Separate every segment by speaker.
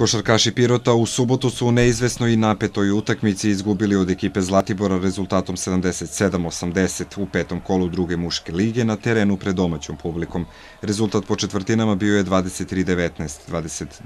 Speaker 1: Košarkaši Pirota u subotu su u neizvesnoj i napetoj utakmici izgubili od ekipe Zlatibora rezultatom 77-80 u petom kolu druge muške lige na terenu pred domaćom publikom. Rezultat po četvrtinama bio je 23-19,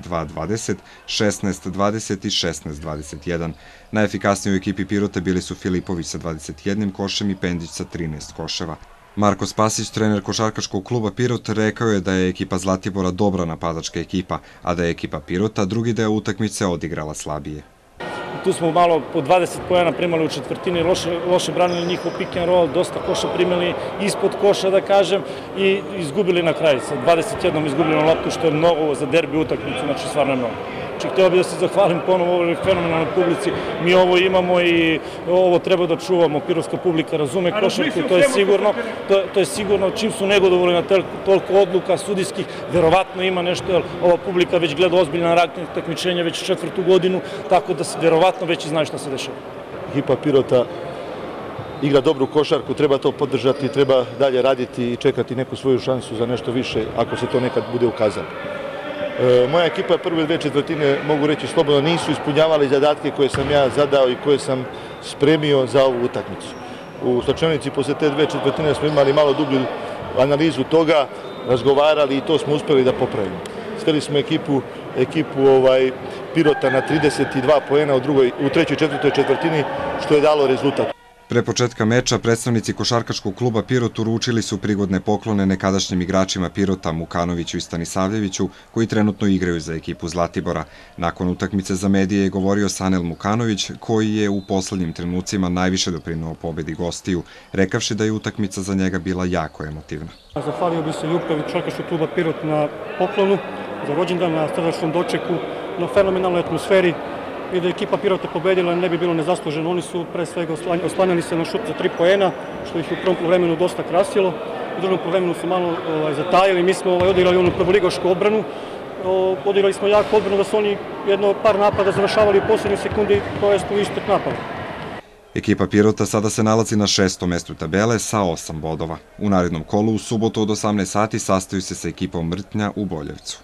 Speaker 1: 22-20, 16-20 i 16-21. Najefikasniji u ekipi Pirota bili su Filipović sa 21 košem i Pendić sa 13 koševa. Marko Spasić, trener košarkaškog kluba Pirot, rekao je da je ekipa Zlatibora dobra napadačka ekipa, a da je ekipa Pirota drugi deo utakmice odigrala slabije.
Speaker 2: Tu smo malo po 20 pojena primali u četvrtini, loše, loše branili njihov pick and roll, dosta koša primali ispod koša, da kažem, i izgubili na kraju. Sa 21 izgubili na loptu, što je mnogo za derbi utakmicu, znači stvarno je mnogo. Znači, hteo bih da se zahvalim ponovo ovoj fenomenalnoj publici. Mi ovo imamo i ovo treba da čuvamo. Pirovska publika razume košarku, to je sigurno. To, to je sigurno čim su negodovoljni na toliko odluka sudijskih, verovatno ima nešto, jer ova publika već gleda ozbiljna raknih takmičenja već četvrtu godinu, tako da se verovatno već i znaju šta se dešava.
Speaker 3: Ekipa Pirota igra dobru košarku, treba to podržati, treba dalje raditi i čekati neku svoju šansu za nešto više ako se to nekad bude ukazalo. E, moja ekipa prve dve četvrtine, mogu reći slobodno, nisu ispunjavali zadatke koje sam ja zadao i koje sam spremio za ovu utakmicu. U slačanici posle te dve četvrtine smo imali malo dublju analizu toga, razgovarali i to smo uspeli da popravimo. Sveli smo ekipu, ekipu ovaj, Pirota na 32 poena u, drugoj, u trećoj četvrtoj četvrtini, što je dalo rezultat.
Speaker 1: Pre početka meča predstavnici košarkaškog kluba Pirot uručili su prigodne poklone nekadašnjim igračima Pirota Mukanoviću i Stanisavljeviću, koji trenutno igraju za ekipu Zlatibora. Nakon utakmice za medije je govorio Sanel Mukanović, koji je u poslednjim trenucima najviše doprinuo pobedi gostiju, rekavši da je utakmica za njega bila jako emotivna.
Speaker 4: Zahvalio bi se Ljupevi košarkaškog kluba Pirot na poklonu, za rođendan, na srdačnom dočeku, na fenomenalnoj atmosferi, i da ekipa Pirota pobedila ne bi bilo nezasluženo. Oni su pre svega oslanjali se na šut za tri poena, što ih u prvom vremenu dosta krasilo. U drugom vremenu su malo ovaj, zatajili. Mi smo ovaj, odigrali onu prvoligašku odbranu. O, odigrali smo jako odbranu da su oni jedno par napada završavali u poslednjoj sekundi, to jest u istok napada.
Speaker 1: Ekipa Pirota sada se nalazi na šestom mestu tabele sa osam bodova. U narednom kolu u subotu od 18 sati sastaju se sa ekipom Mrtnja u Boljevcu.